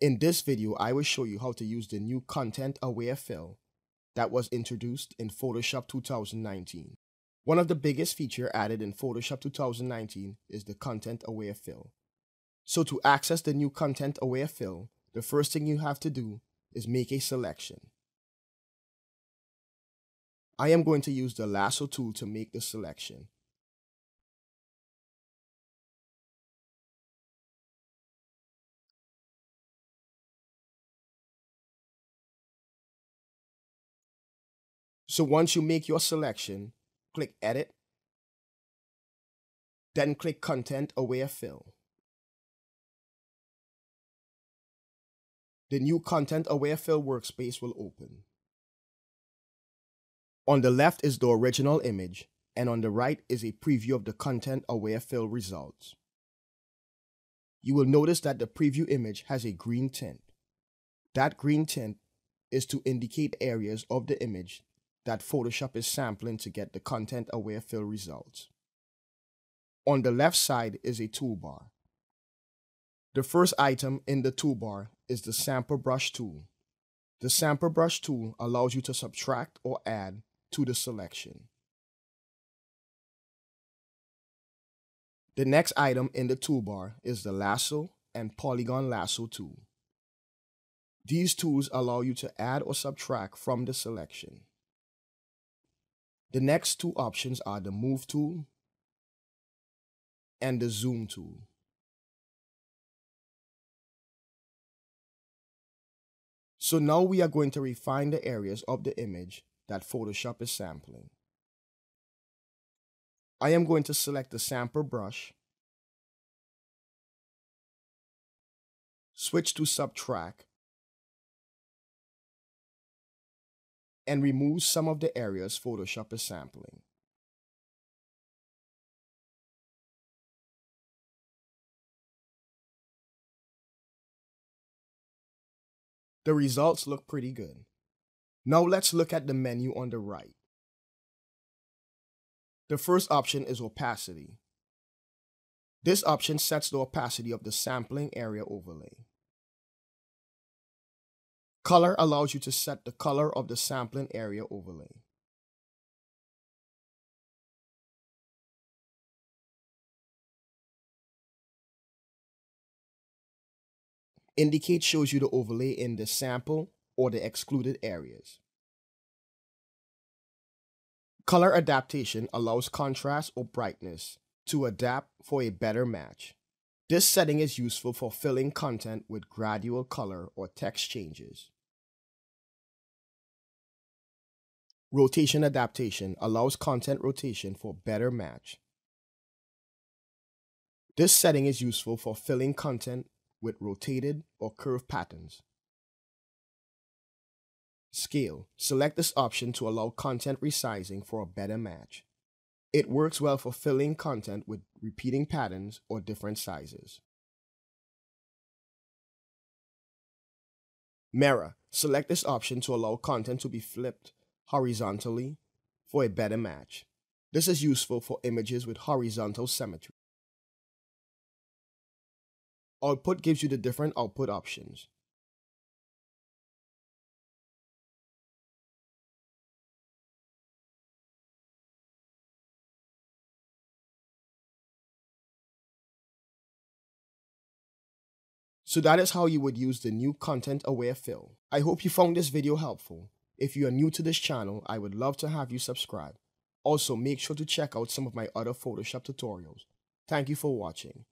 In this video, I will show you how to use the new Content Aware fill that was introduced in Photoshop 2019. One of the biggest feature added in Photoshop 2019 is the Content Aware fill. So to access the new Content Aware fill, the first thing you have to do is make a selection. I am going to use the lasso tool to make the selection. So once you make your selection, click Edit, then click Content Aware Fill. The new Content Aware Fill workspace will open. On the left is the original image, and on the right is a preview of the Content Aware Fill results. You will notice that the preview image has a green tint. That green tint is to indicate areas of the image that Photoshop is sampling to get the content aware fill results. On the left side is a toolbar. The first item in the toolbar is the sample brush tool. The sample brush tool allows you to subtract or add to the selection. The next item in the toolbar is the lasso and polygon lasso tool. These tools allow you to add or subtract from the selection. The next two options are the Move tool and the Zoom tool. So now we are going to refine the areas of the image that Photoshop is sampling. I am going to select the sample brush, switch to subtract, and remove some of the areas Photoshop is sampling. The results look pretty good. Now let's look at the menu on the right. The first option is opacity. This option sets the opacity of the sampling area overlay. Color allows you to set the color of the sampling area overlay. Indicate shows you the overlay in the sample or the excluded areas. Color adaptation allows contrast or brightness to adapt for a better match. This setting is useful for filling content with gradual color or text changes. Rotation adaptation allows content rotation for better match. This setting is useful for filling content with rotated or curved patterns. Scale. Select this option to allow content resizing for a better match. It works well for filling content with repeating patterns or different sizes. Mirror. Select this option to allow content to be flipped horizontally for a better match. This is useful for images with horizontal symmetry. Output gives you the different output options. So that is how you would use the new content aware fill. I hope you found this video helpful. If you are new to this channel, I would love to have you subscribe. Also, make sure to check out some of my other Photoshop tutorials. Thank you for watching.